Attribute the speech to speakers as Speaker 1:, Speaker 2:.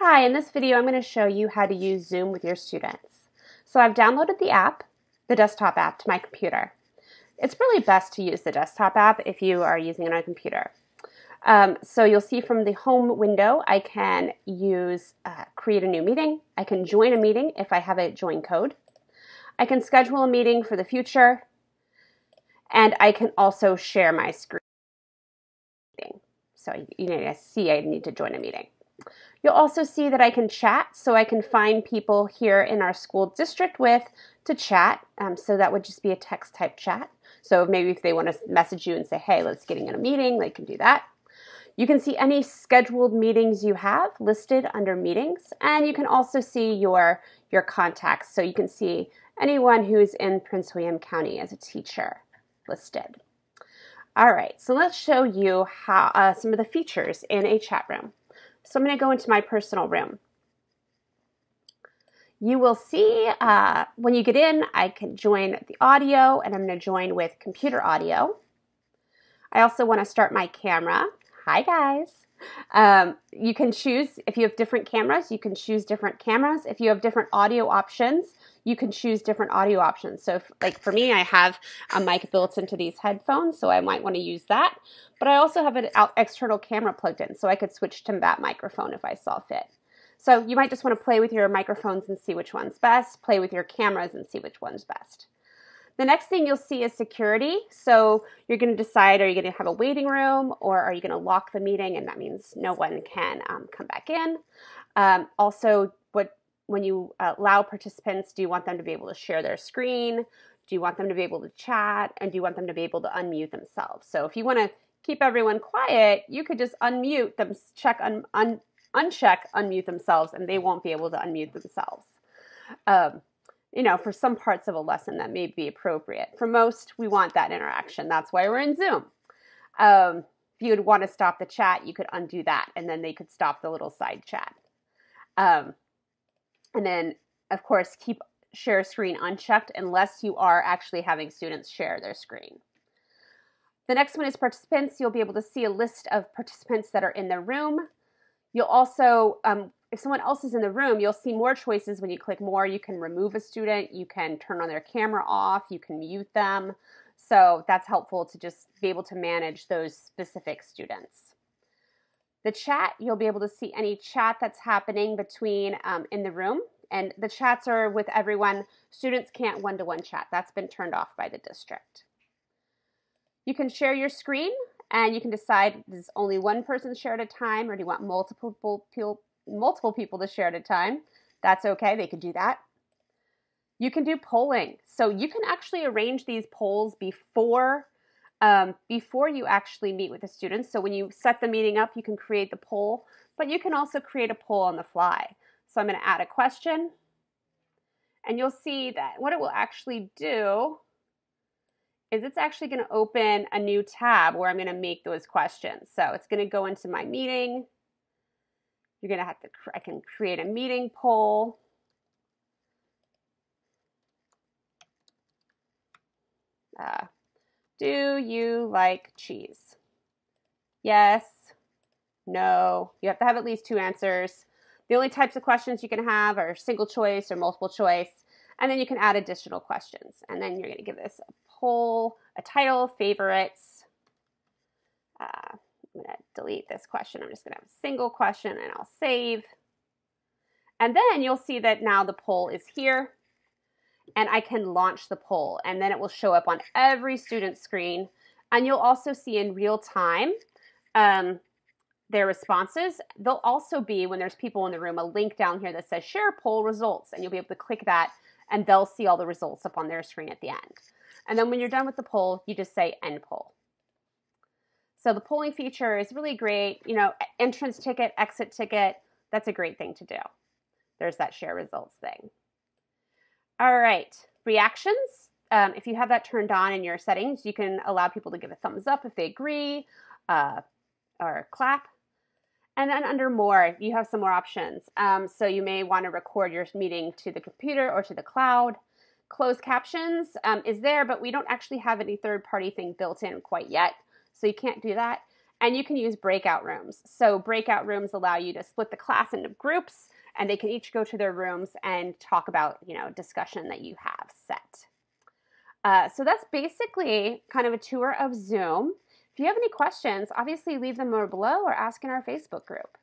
Speaker 1: Hi, in this video I'm going to show you how to use Zoom with your students. So I've downloaded the app, the desktop app, to my computer. It's really best to use the desktop app if you are using it on a computer. Um, so you'll see from the home window I can use uh, create a new meeting. I can join a meeting if I have a join code. I can schedule a meeting for the future. And I can also share my screen. So you need to see I need to join a meeting. You'll also see that I can chat, so I can find people here in our school district with to chat. Um, so that would just be a text type chat. So maybe if they want to message you and say, hey, let's get in a meeting, they can do that. You can see any scheduled meetings you have listed under meetings, and you can also see your, your contacts. So you can see anyone who's in Prince William County as a teacher listed. All right, so let's show you how uh, some of the features in a chat room. So I'm going to go into my personal room. You will see uh, when you get in, I can join the audio and I'm going to join with computer audio. I also want to start my camera. Hi guys. Um, you can choose, if you have different cameras, you can choose different cameras. If you have different audio options, you can choose different audio options. So, if, like for me, I have a mic built into these headphones, so I might want to use that. But I also have an external camera plugged in, so I could switch to that microphone if I saw fit. So, you might just want to play with your microphones and see which one's best, play with your cameras and see which one's best. The next thing you'll see is security. So you're going to decide are you going to have a waiting room or are you going to lock the meeting? And that means no one can um, come back in. Um, also, what when you uh, allow participants, do you want them to be able to share their screen? Do you want them to be able to chat? And do you want them to be able to unmute themselves? So if you want to keep everyone quiet, you could just unmute them, check, un, un, uncheck, unmute themselves, and they won't be able to unmute themselves. Um, you know, for some parts of a lesson that may be appropriate. For most, we want that interaction. That's why we're in Zoom. Um, if you would want to stop the chat, you could undo that, and then they could stop the little side chat. Um, and then, of course, keep share screen unchecked unless you are actually having students share their screen. The next one is participants. You'll be able to see a list of participants that are in the room. You'll also, um, if someone else is in the room, you'll see more choices when you click more. You can remove a student, you can turn on their camera off, you can mute them. So that's helpful to just be able to manage those specific students. The chat, you'll be able to see any chat that's happening between um, in the room. And the chats are with everyone. Students can't one to one chat. That's been turned off by the district. You can share your screen and you can decide does only one person share at a time or do you want multiple people, multiple people to share at a time? That's okay. They could do that. You can do polling. So you can actually arrange these polls before um, before you actually meet with the students. So when you set the meeting up, you can create the poll, but you can also create a poll on the fly. So I'm going to add a question, and you'll see that what it will actually do is it's actually going to open a new tab where I'm going to make those questions. So it's going to go into my meeting. You're going to have to, I can create a meeting poll. Uh, do you like cheese? Yes. No. You have to have at least two answers. The only types of questions you can have are single choice or multiple choice. And then you can add additional questions. And then you're going to give this a poll, a title, favorites. Uh, I'm going to delete this question. I'm just going to have a single question and I'll save. And then you'll see that now the poll is here and I can launch the poll and then it will show up on every student screen. And you'll also see in real time um, their responses. There'll also be, when there's people in the room, a link down here that says share poll results. And you'll be able to click that and they'll see all the results up on their screen at the end. And then when you're done with the poll, you just say end poll. So the polling feature is really great. You know, entrance ticket, exit ticket, that's a great thing to do. There's that share results thing. All right, reactions. Um, if you have that turned on in your settings, you can allow people to give a thumbs up if they agree uh, or clap. And then under more, you have some more options. Um, so you may want to record your meeting to the computer or to the cloud. Closed captions um, is there, but we don't actually have any third party thing built in quite yet. So you can't do that. And you can use breakout rooms. So, breakout rooms allow you to split the class into groups and they can each go to their rooms and talk about, you know, discussion that you have set. Uh, so, that's basically kind of a tour of Zoom. If you have any questions, obviously leave them below or ask in our Facebook group.